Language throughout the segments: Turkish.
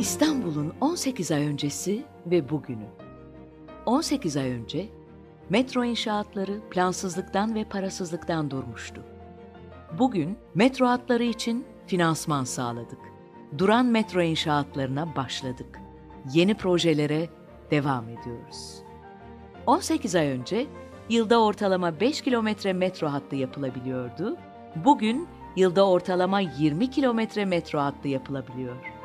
İstanbul'un 18 ay öncesi ve bugünü. 18 ay önce metro inşaatları plansızlıktan ve parasızlıktan durmuştu. Bugün metro hatları için finansman sağladık. Duran metro inşaatlarına başladık. Yeni projelere devam ediyoruz. 18 ay önce yılda ortalama 5 kilometre metro hattı yapılabiliyordu. Bugün yılda ortalama 20 kilometre metro hattı yapılabiliyor.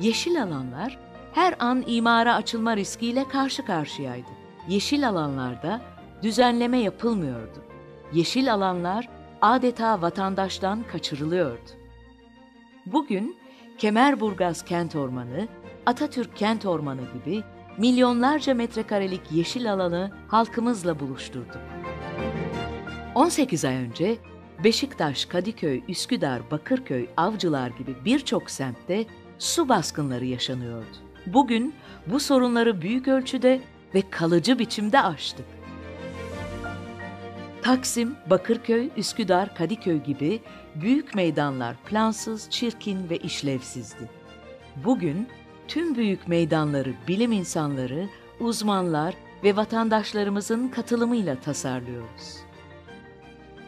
Yeşil alanlar her an imara açılma riskiyle karşı karşıyaydı. Yeşil alanlarda düzenleme yapılmıyordu. Yeşil alanlar adeta vatandaştan kaçırılıyordu. Bugün Kemerburgaz Kent Ormanı, Atatürk Kent Ormanı gibi milyonlarca metrekarelik yeşil alanı halkımızla buluşturduk. 18 ay önce Beşiktaş, Kadıköy, Üsküdar, Bakırköy, Avcılar gibi birçok semtte su baskınları yaşanıyordu. Bugün bu sorunları büyük ölçüde ve kalıcı biçimde aştık. Taksim, Bakırköy, Üsküdar, Kadıköy gibi büyük meydanlar plansız, çirkin ve işlevsizdi. Bugün tüm büyük meydanları bilim insanları, uzmanlar ve vatandaşlarımızın katılımıyla tasarlıyoruz.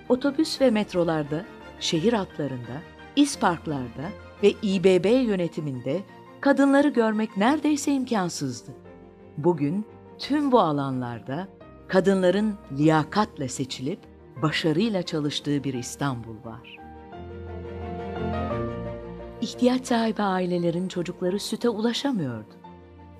Otobüs ve metrolarda, şehir hatlarında, isparklarda ve İBB yönetiminde kadınları görmek neredeyse imkansızdı. Bugün tüm bu alanlarda kadınların liyakatle seçilip başarıyla çalıştığı bir İstanbul var. İhtiyaç sahibi ailelerin çocukları süte ulaşamıyordu.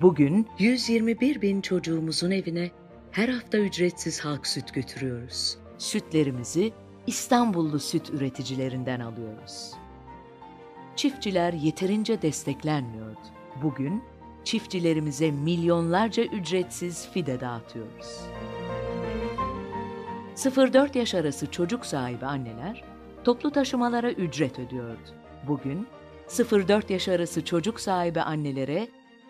Bugün 121 bin çocuğumuzun evine her hafta ücretsiz halk süt götürüyoruz. Sütlerimizi İstanbullu süt üreticilerinden alıyoruz. Çiftçiler yeterince desteklenmiyordu. Bugün çiftçilerimize milyonlarca ücretsiz fide dağıtıyoruz. 0-4 yaş arası çocuk sahibi anneler toplu taşımalara ücret ödüyordu. Bugün 0-4 yaş arası çocuk sahibi annelere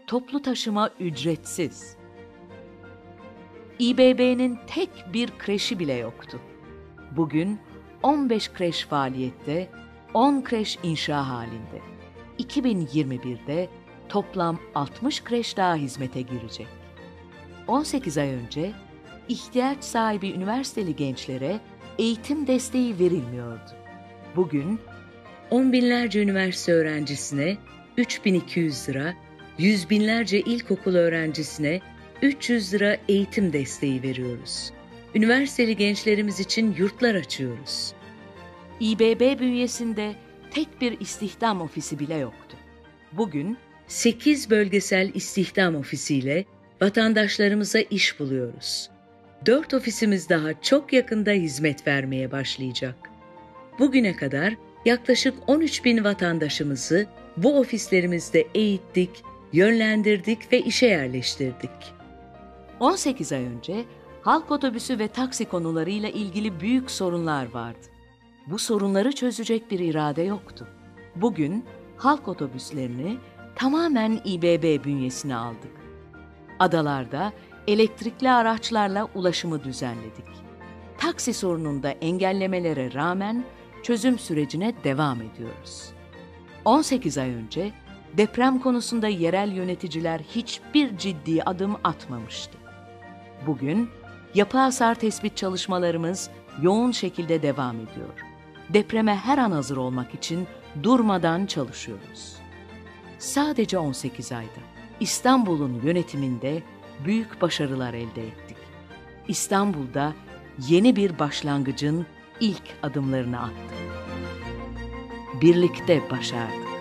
toplu taşıma ücretsiz. İBB'nin tek bir kreşi bile yoktu. Bugün 15 kreş faaliyette, 10 kreş inşa halinde. 2021'de toplam 60 kreş daha hizmete girecek. 18 ay önce ihtiyaç sahibi üniversiteli gençlere eğitim desteği verilmiyordu. Bugün on binlerce üniversite öğrencisine 3200 lira, yüz binlerce ilkokul öğrencisine 300 lira eğitim desteği veriyoruz. Üniversiteli gençlerimiz için yurtlar açıyoruz. İBB bünyesinde tek bir istihdam ofisi bile yoktu. Bugün 8 bölgesel istihdam ofisiyle vatandaşlarımıza iş buluyoruz. 4 ofisimiz daha çok yakında hizmet vermeye başlayacak. Bugüne kadar yaklaşık 13 bin vatandaşımızı bu ofislerimizde eğittik, yönlendirdik ve işe yerleştirdik. 18 ay önce halk otobüsü ve taksi konularıyla ilgili büyük sorunlar vardı. Bu sorunları çözecek bir irade yoktu. Bugün halk otobüslerini tamamen İBB bünyesine aldık. Adalarda elektrikli araçlarla ulaşımı düzenledik. Taksi sorununda engellemelere rağmen çözüm sürecine devam ediyoruz. 18 ay önce deprem konusunda yerel yöneticiler hiçbir ciddi adım atmamıştı. Bugün yapı hasar tespit çalışmalarımız yoğun şekilde devam ediyor. Depreme her an hazır olmak için durmadan çalışıyoruz. Sadece 18 ayda İstanbul'un yönetiminde büyük başarılar elde ettik. İstanbul'da yeni bir başlangıcın ilk adımlarını attık. Birlikte başardık.